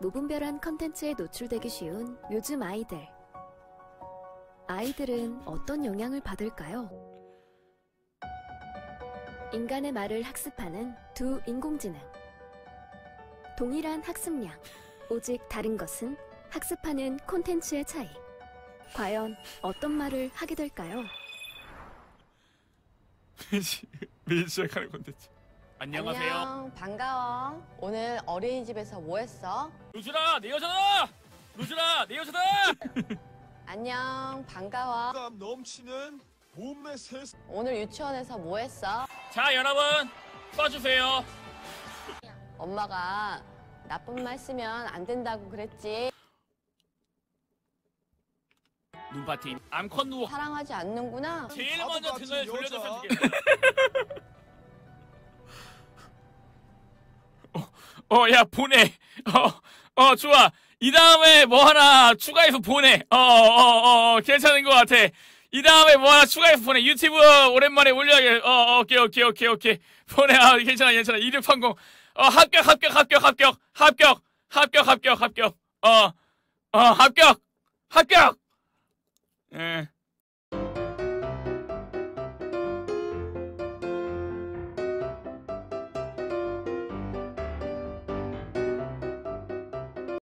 무분별한 컨텐츠에 노출되기 쉬운 요즘 아이들. 아이들은 어떤 영향을 받을까요? 인간의 말을 학습하는 두 인공지능. 동일한 학습량. 오직 다른 것은 학습하는 콘텐츠의 차이. 과연 어떤 말을 하게 될까요? 매일 시작하는 콘텐츠. 안녕하세요. 안녕, 반가워. 오늘 어린이집에서 뭐 했어? 루즈라 내 여자다. 루즈라 내 여자다. 안녕, 반가워. 감 넘치는 몸매 세 오늘 유치원에서 뭐 했어? 자 여러분 써주세요. 엄마가 나쁜 말 쓰면 안 된다고 그랬지. 눈파티 암컨 누워. 사랑하지 않는구나. 제일 먼저 등을. 돌려줬으면 좋겠어. 어, 어, 야 보내. 어, 어, 좋아. 이 다음에 뭐 하나 추가해서 보내. 어, 어, 어, 어, 괜찮은 것 같아. 이 다음에 뭐 하나 추가해서 보내. 유튜브 오랜만에 올려야겠. 어, 어, 오케이, 오케이, 오케이, 오케이. 보내. 아, 괜찮아, 괜찮아. 이륙판공. 어, 합격, 합격, 합격, 합격, 합격, 합격, 합격, 합격. 어, 어, 합격, 합격. 예.